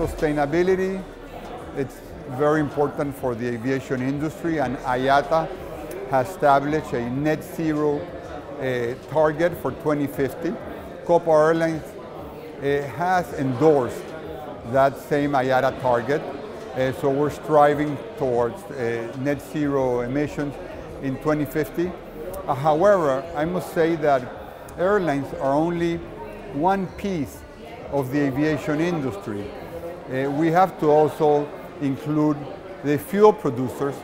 Sustainability, it's very important for the aviation industry and IATA has established a net zero uh, target for 2050. Copa Airlines uh, has endorsed that same IATA target. Uh, so we're striving towards uh, net zero emissions in 2050. Uh, however, I must say that airlines are only one piece of the aviation industry. Uh, we have to also include the fuel producers,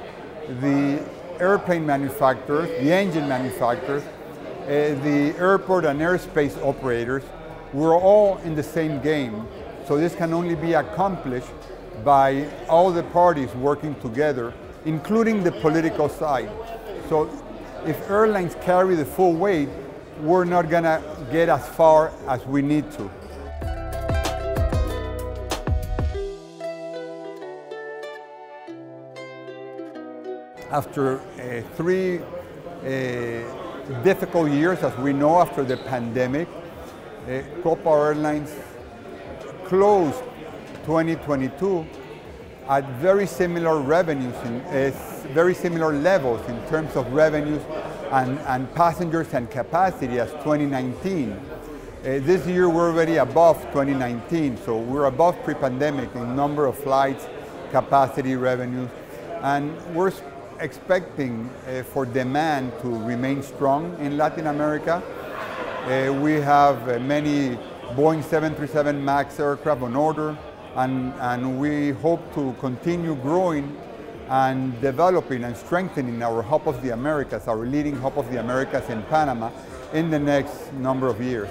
the airplane manufacturers, the engine manufacturers, uh, the airport and airspace operators. We're all in the same game. So this can only be accomplished by all the parties working together, including the political side. So if airlines carry the full weight, we're not going to get as far as we need to. After uh, three uh, difficult years, as we know after the pandemic, uh, Copa Airlines closed 2022 at very similar revenues, in, uh, very similar levels in terms of revenues and, and passengers and capacity as 2019. Uh, this year we're already above 2019, so we're above pre-pandemic in number of flights, capacity, revenues, and we're expecting uh, for demand to remain strong in Latin America. Uh, we have uh, many Boeing 737 MAX aircraft on order, and, and we hope to continue growing and developing and strengthening our Hub of the Americas, our leading Hub of the Americas in Panama in the next number of years.